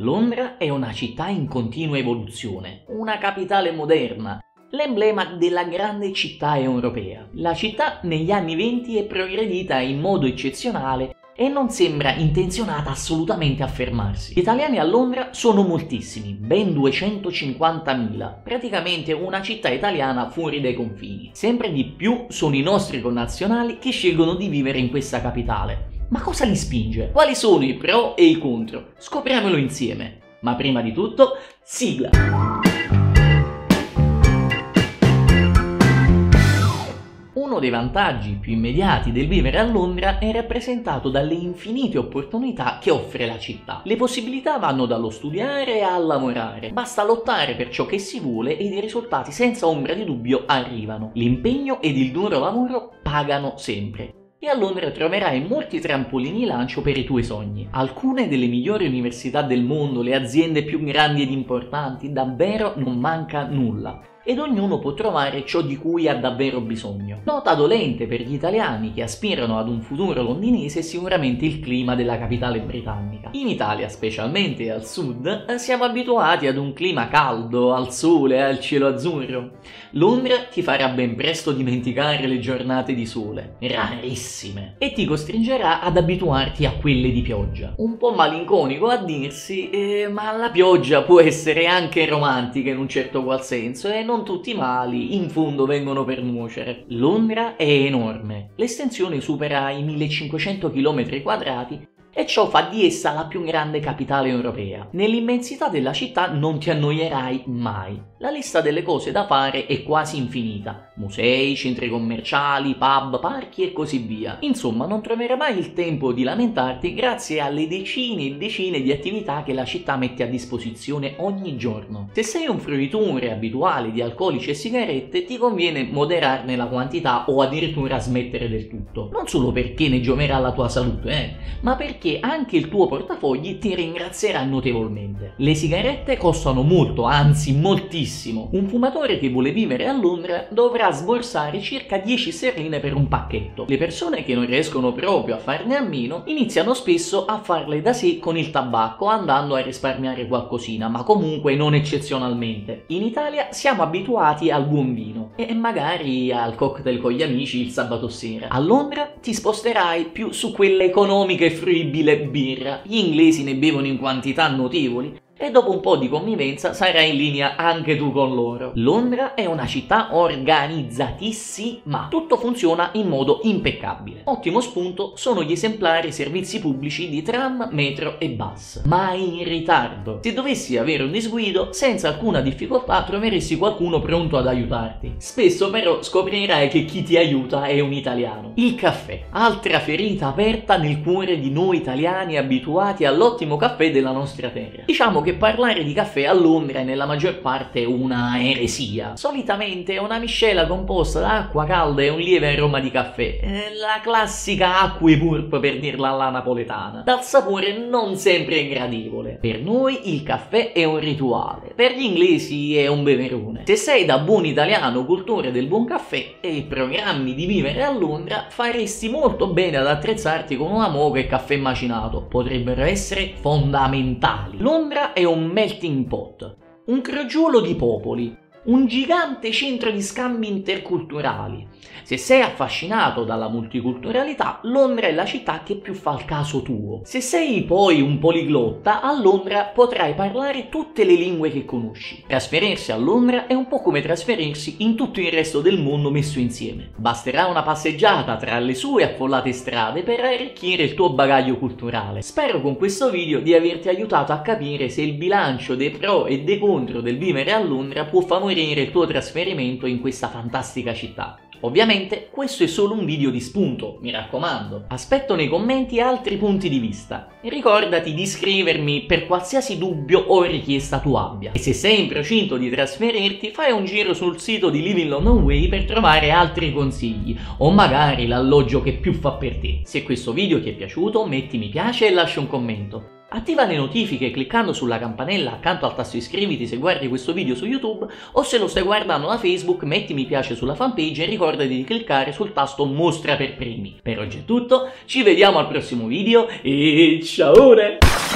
Londra è una città in continua evoluzione, una capitale moderna, l'emblema della grande città europea. La città negli anni 20 è progredita in modo eccezionale e non sembra intenzionata assolutamente a fermarsi. Gli italiani a Londra sono moltissimi, ben 250.000, praticamente una città italiana fuori dai confini. Sempre di più sono i nostri connazionali che scelgono di vivere in questa capitale. Ma cosa li spinge? Quali sono i pro e i contro? Scopriamolo insieme. Ma prima di tutto, sigla! Uno dei vantaggi più immediati del vivere a Londra è rappresentato dalle infinite opportunità che offre la città. Le possibilità vanno dallo studiare al lavorare, basta lottare per ciò che si vuole ed i risultati senza ombra di dubbio arrivano. L'impegno ed il duro lavoro pagano sempre e a Londra troverai molti trampolini lancio per i tuoi sogni. Alcune delle migliori università del mondo, le aziende più grandi ed importanti, davvero non manca nulla ed ognuno può trovare ciò di cui ha davvero bisogno. Nota dolente per gli italiani che aspirano ad un futuro londinese è sicuramente il clima della capitale britannica. In Italia, specialmente al sud, siamo abituati ad un clima caldo, al sole, al cielo azzurro. Londra ti farà ben presto dimenticare le giornate di sole, rarissime, e ti costringerà ad abituarti a quelle di pioggia. Un po' malinconico a dirsi, eh, ma la pioggia può essere anche romantica in un certo qual senso e non tutti i mali in fondo vengono per nuocere. Londra è enorme, l'estensione supera i 1500 km quadrati e ciò fa di essa la più grande capitale europea. Nell'immensità della città non ti annoierai mai. La lista delle cose da fare è quasi infinita. Musei, centri commerciali, pub, parchi e così via. Insomma, non troverai mai il tempo di lamentarti grazie alle decine e decine di attività che la città mette a disposizione ogni giorno. Se sei un fruitore abituale di alcolici e sigarette, ti conviene moderarne la quantità o addirittura smettere del tutto. Non solo perché ne gioverà la tua salute, eh, ma perché anche il tuo portafogli ti ringrazierà notevolmente. Le sigarette costano molto, anzi moltissimo. Un fumatore che vuole vivere a Londra dovrà sborsare circa 10 sterline per un pacchetto. Le persone che non riescono proprio a farne a meno iniziano spesso a farle da sé con il tabacco andando a risparmiare qualcosina, ma comunque non eccezionalmente. In Italia siamo abituati al buon vino e magari al cocktail con gli amici il sabato sera. A Londra ti sposterai più su quella economica e fruibile birra. Gli inglesi ne bevono in quantità notevoli e dopo un po' di convivenza sarai in linea anche tu con loro. Londra è una città organizzatissima, tutto funziona in modo impeccabile. Ottimo spunto sono gli esemplari servizi pubblici di tram, metro e bus, mai in ritardo. Se dovessi avere un disguido, senza alcuna difficoltà troveresti qualcuno pronto ad aiutarti. Spesso però scoprirai che chi ti aiuta è un italiano. Il caffè, altra ferita aperta nel cuore di noi italiani abituati all'ottimo caffè della nostra terra. Diciamo che che parlare di caffè a Londra è nella maggior parte una eresia. Solitamente è una miscela composta da acqua calda e un lieve aroma di caffè. La classica acquepurp per dirla alla napoletana. Dal sapore non sempre gradevole. Per noi il caffè è un rituale, per gli inglesi è un beverone. Se sei da buon italiano cultore del buon caffè e programmi di vivere a Londra, faresti molto bene ad attrezzarti con una moca e caffè macinato. Potrebbero essere fondamentali. Londra è è un melting pot, un crogiolo di popoli, un gigante centro di scambi interculturali. Se sei affascinato dalla multiculturalità, Londra è la città che più fa il caso tuo. Se sei poi un poliglotta, a Londra potrai parlare tutte le lingue che conosci. Trasferirsi a Londra è un po' come trasferirsi in tutto il resto del mondo messo insieme. Basterà una passeggiata tra le sue affollate strade per arricchire il tuo bagaglio culturale. Spero con questo video di averti aiutato a capire se il bilancio dei pro e dei contro del vivere a Londra può favorire favorire il tuo trasferimento in questa fantastica città. Ovviamente questo è solo un video di spunto, mi raccomando. Aspetto nei commenti altri punti di vista. E ricordati di iscrivermi per qualsiasi dubbio o richiesta tu abbia. E se sei in procinto di trasferirti, fai un giro sul sito di Living London Way per trovare altri consigli o magari l'alloggio che più fa per te. Se questo video ti è piaciuto, metti mi piace e lascia un commento. Attiva le notifiche cliccando sulla campanella accanto al tasto iscriviti se guardi questo video su YouTube o se lo stai guardando da Facebook metti mi piace sulla fanpage e ricordati di cliccare sul tasto mostra per primi. Per oggi è tutto, ci vediamo al prossimo video e ciao!